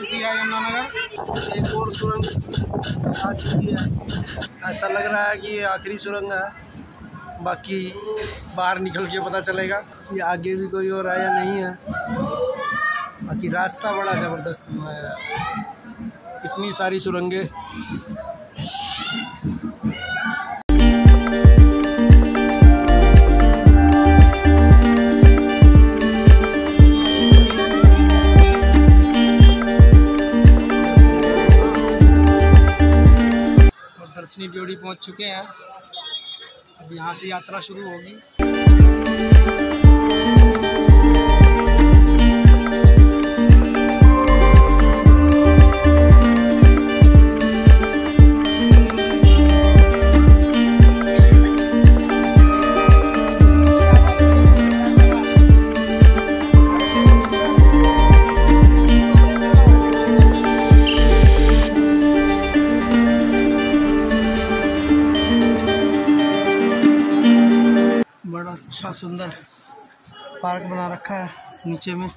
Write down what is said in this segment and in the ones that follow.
चुकी है यमुनानगर एक और सुरंग आ चुकी है। ऐसा लग रहा है कि ये आखिरी सुरंग है। बाकी बाहर निकल के पता चलेगा कि आगे भी कोई और आया नहीं है। बाकी रास्ता बड़ा ज़बरदस्त बनाया है। इतनी सारी सुरंगें दर्शनी पहुँच चुके हैं। अब यहाँ से यात्रा शुरू होगी। अच्छा सुंदर पार्क बना रखा है नीचे में।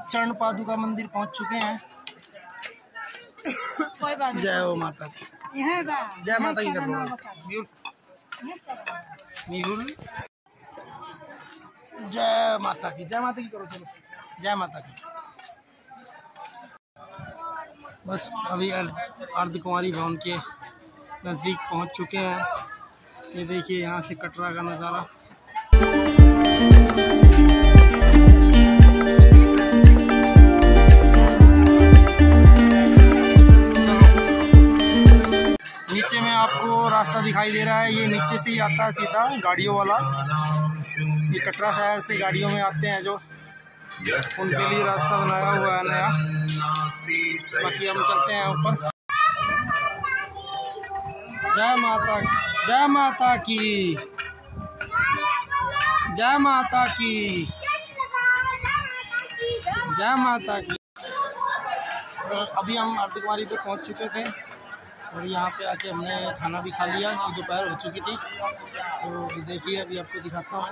चरण पादुका मंदिर पहुँच चुके हैं। कोई बात जय हो माता जय माता की कर जय माता की जय माता की करो चलो। जय माता की बस अभी अर्ध कुंवारी भवन के नज़दीक पहुँच चुके हैं। ये देखिए यहाँ से कटरा का नज़ारा। रास्ता दिखाई दे रहा है। ये नीचे से ही आता है सीधा गाड़ियों वाला। ये कटरा शहर से गाड़ियों में आते हैं जो। उनके लिए रास्ता बनाया हुआ है नया। बाकी हम चलते हैं ऊपर। जय माता जय माता की, जय माता की, जय माता की। अभी हम अर्धकुमारी पे पहुँच चुके थे। और यहाँ पे आके हमने खाना भी खा लिया दोपहर हो चुकी थी। तो देखिए, अभी आपको दिखाता हूँ।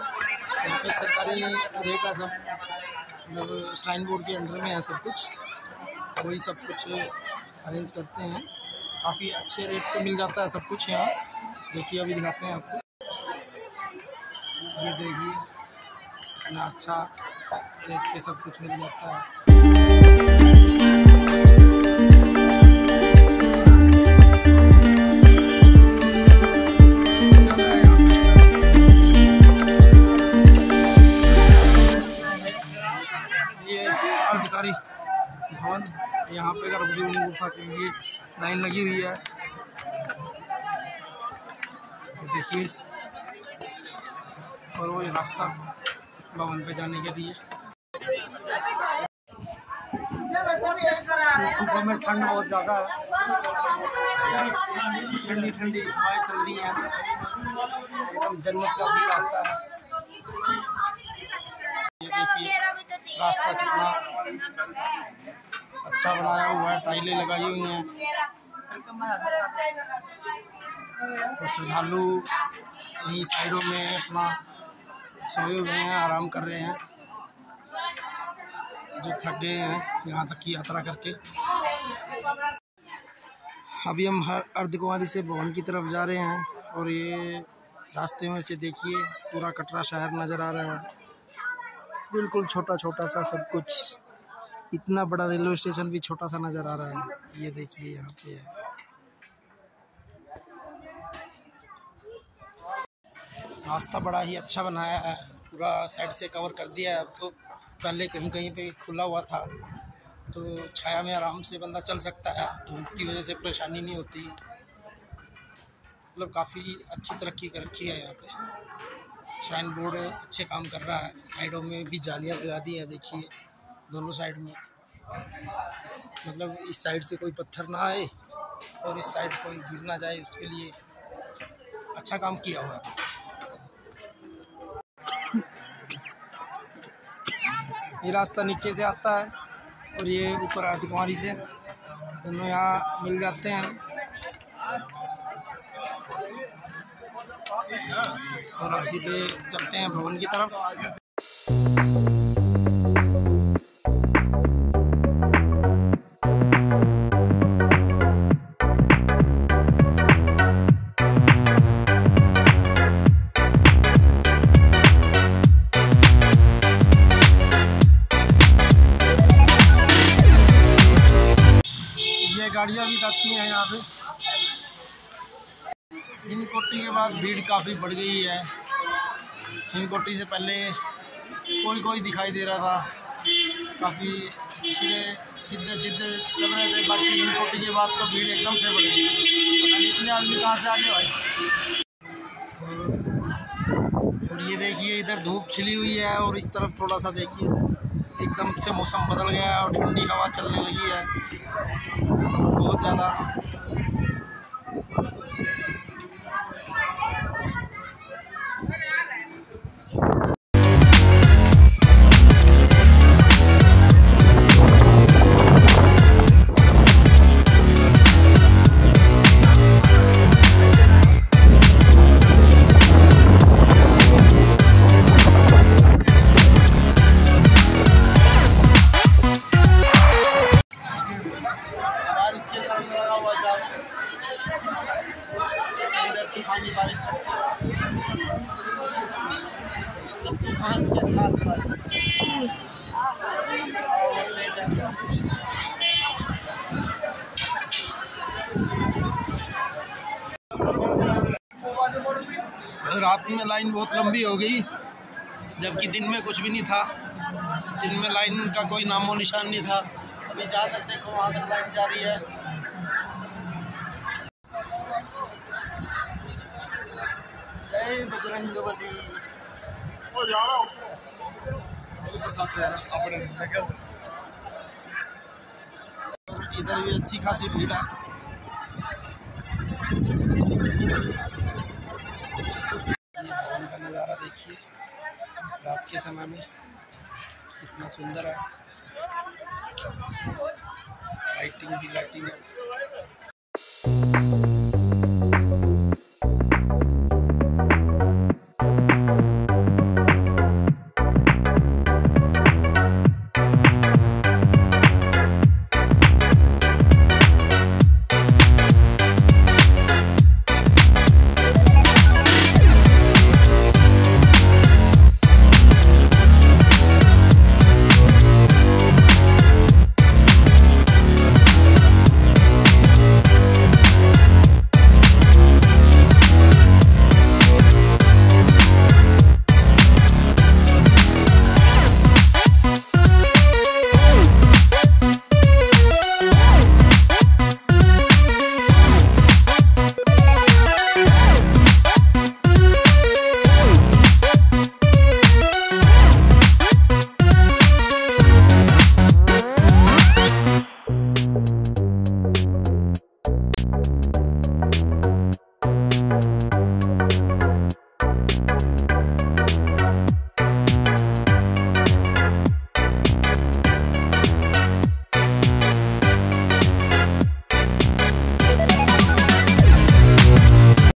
यहाँ पे सरकारी रेट है सब। मतलब श्राइन बोर्ड के अंडर में है सब कुछ। वही सब कुछ अरेंज करते हैं। काफ़ी अच्छे रेट पे मिल जाता है सब कुछ यहाँ। देखिए, अभी दिखाते हैं आपको। ये देखिए इतना अच्छा रेट पे सब कुछ मिल जाता है। लगी हुई है। देखिए। और वो रास्ता भवन पे जाने के लिए। इस में ठंड बहुत ज़्यादा है। ठंडी ठंडी हवाएँ चल रही हैं। एकदम जन्नत का फील आता है। रास्ता कितना अच्छा बनाया हुआ है। टाइलें लगाई हुई हैं। तो श्रद्धालु यहीं साइडों में अपना सोए हुए हैं, आराम कर रहे हैं। जो थक गए हैं, यहाँ तक की यात्रा करके। अभी हम हर अर्धकुमारी से भवन की तरफ़ जा रहे हैं और ये रास्ते में से देखिए, पूरा कटरा शहर नज़र आ रहा है। बिल्कुल छोटा छोटा सा सब कुछ। इतना बड़ा रेलवे स्टेशन भी छोटा सा नज़र आ रहा है। ये देखिए, यहाँ पे है। रास्ता बड़ा ही अच्छा बनाया है, पूरा साइड से कवर कर दिया है। अब तो पहले कहीं कहीं पे खुला हुआ था तो छाया में आराम से बंदा चल सकता है। धूप की वजह से परेशानी नहीं होती। मतलब काफ़ी अच्छी तरक्की कर रखी है यहाँ पे। श्राइन बोर्ड अच्छे काम कर रहा है। साइडों में भी जालियाँ लगा दी है, देखिए, दोनों साइड में। मतलब इस साइड से कोई पत्थर ना आए और इस साइड कोई गिर ना जाए, उसके लिए अच्छा काम किया हुआ है। ये रास्ता नीचे से आता है और ये ऊपर अर्धकुमारी से। दोनों यहाँ मिल जाते हैं। और अब सीधे चलते हैं भवन की तरफ़। ये गाड़ियाँ भी जाती हैं यहाँ पे। हिमकोटी के बाद भीड़ काफ़ी बढ़ गई है। हिमकोटी से पहले कोई कोई दिखाई दे रहा था। काफ़ी सीधे सीधे सीधे चल रहे थे, बाकी हिमकोटी के बाद तो भीड़ एकदम से बढ़ गई। इतने आदमी कहाँ से आ गए भाई। और ये देखिए, इधर धूप खिली हुई है और इस तरफ़ थोड़ा सा देखिए, एकदम से मौसम बदल गया है और ठंडी हवा चलने लगी है। बहुत ज़्यादा बारिश तूफ़ान के साथ। रात में लाइन बहुत लंबी हो गई, जबकि दिन में कुछ भी नहीं था। दिन में लाइन का कोई नामो निशान नहीं था। अभी जहाँ तक देखो, वहाँ तक लाइन जा रही है। जय बजरंग बली इधर भी अच्छी खासी भीड़ है। ये भवन का नज़ारा देखिए रात के समय में कितना सुंदर है। लाइटिंग भी लाइटिंग है